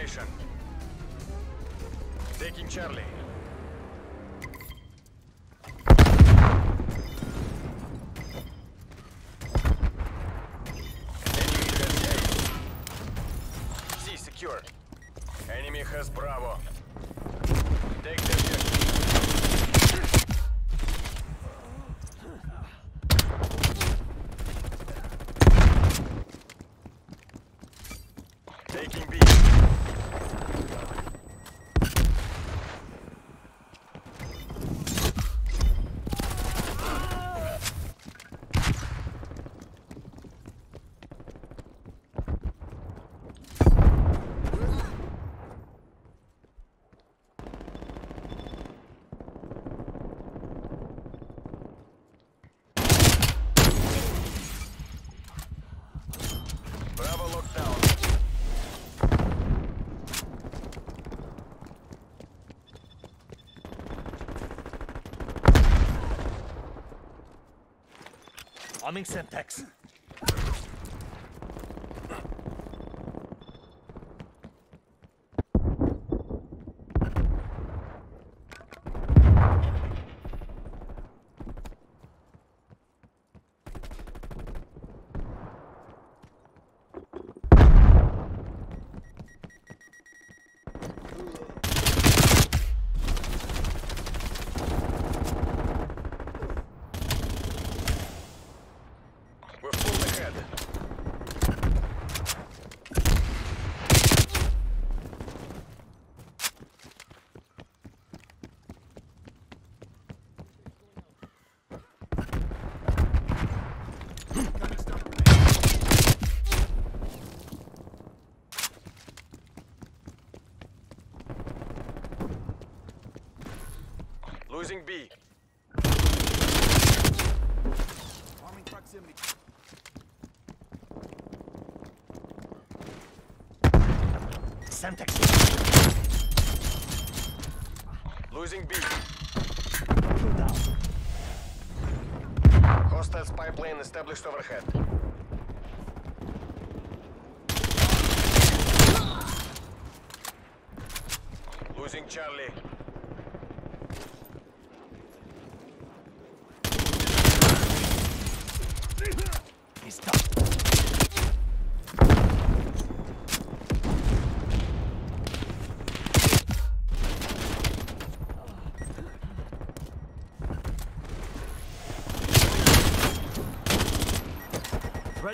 position. Taking Charlie. Enemy has A. C secure. Enemy has Bravo. Take the objective. Taking B. Bravo locked down. Arming Semtex. Losing B. Arming proximity. Semtex. Losing B. Two down. Hostile spy plane established overhead. Losing Charlie.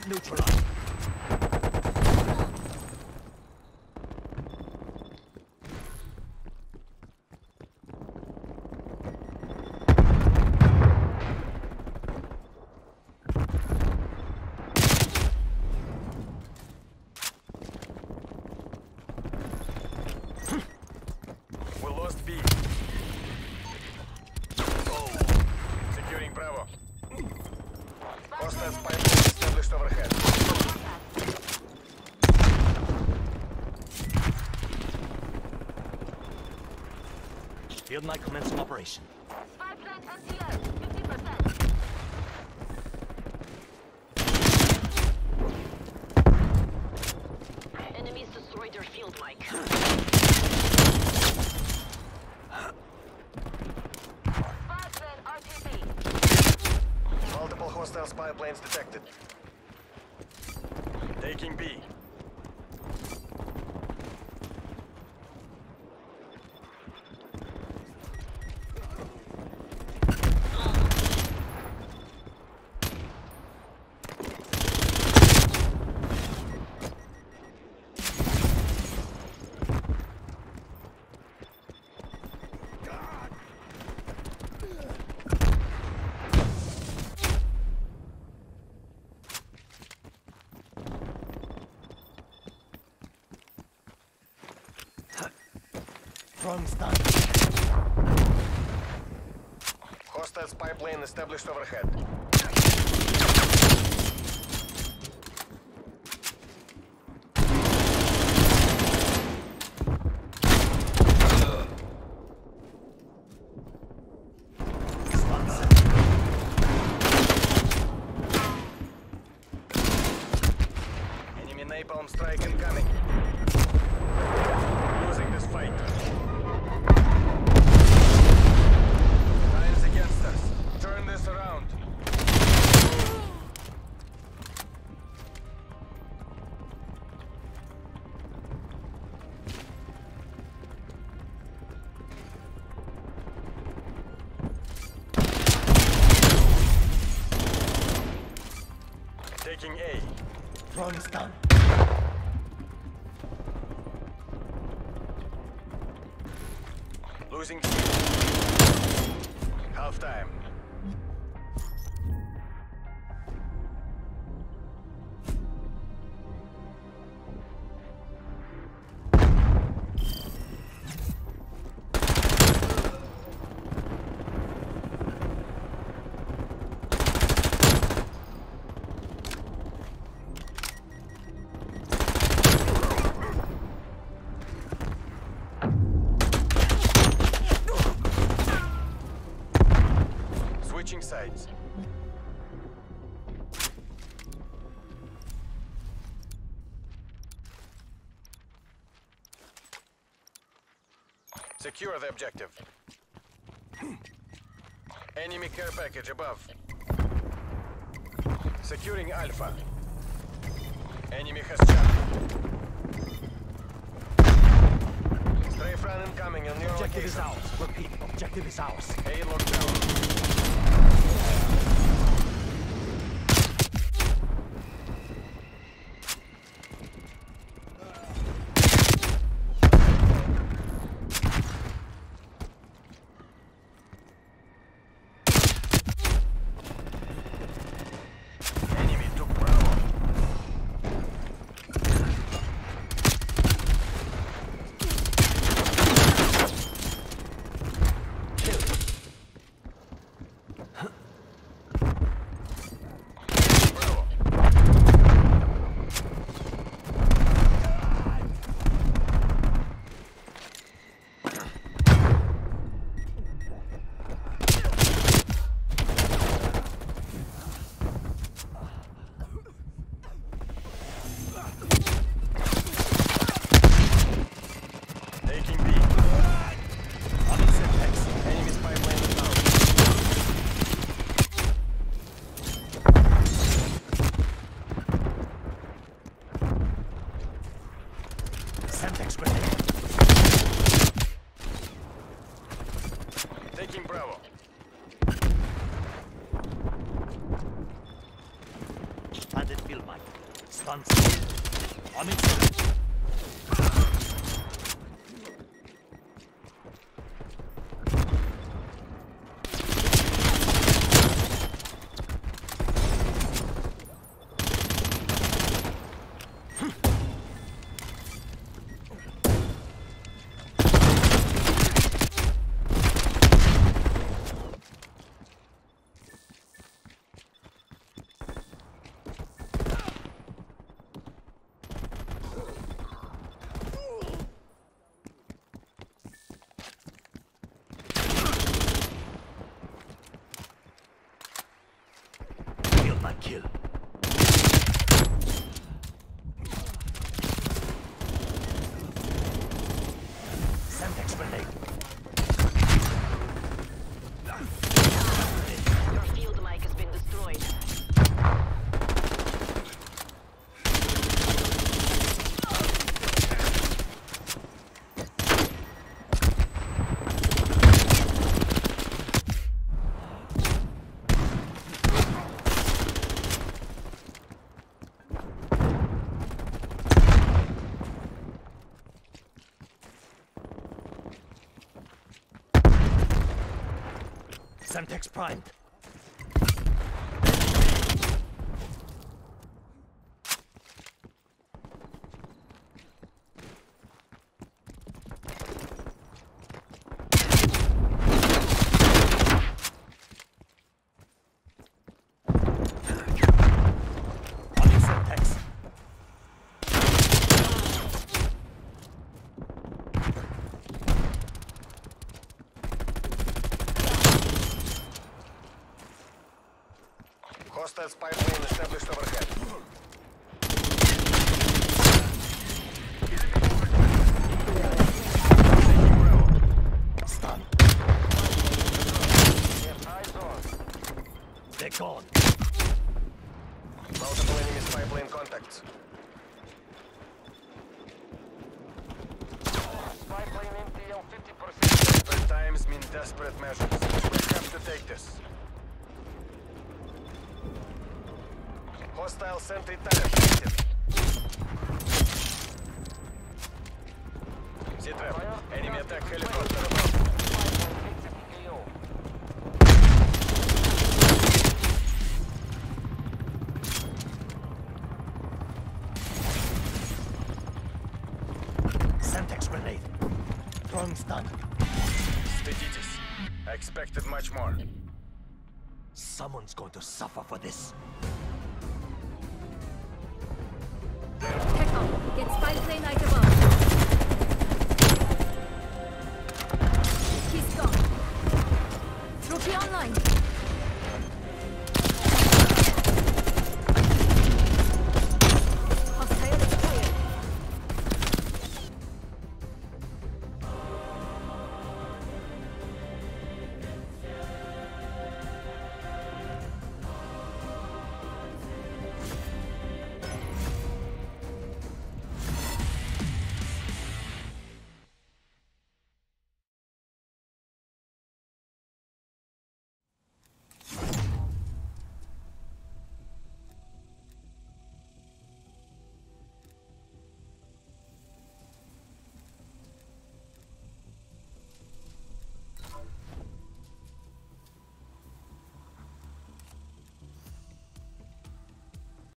Neutralized. We lost B. Securing Bravo. Hostile spy plane established overhead. Field night commencing operation. Spy plane 50%. Enemies destroyed their field mic. Spy RTB. Multiple hostile spy planes detected. Taking B. Throwing stun. Hostile spy plane established overhead. Losing. Half time. Secure the objective. Enemy care package above. Securing Alpha. Enemy has Charlie. Strafe run incoming on your Objective is ours. Repeat, objective is ours. A lockdown. Enemy took Bravo. Bravo. Taking B. On in Semtex. Enemy spy plane down. Semtex grenade. Taking Bravo. Planted field mic. Stun. On in Semtex. Field mic kill. Semtex grenade. Your field mic has been destroyed. Semtex primed. Measures. We have to take this. Hostile sentry turret active. Sit-rep. Enemy attack helicopter above. Semtex grenade. Throwing stun. Стыдитесь. I expected much more. Someone's going to suffer for this. Tech on. Get spy plane right above. He's gone. Rookie online.